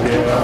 Yeah.